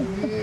음.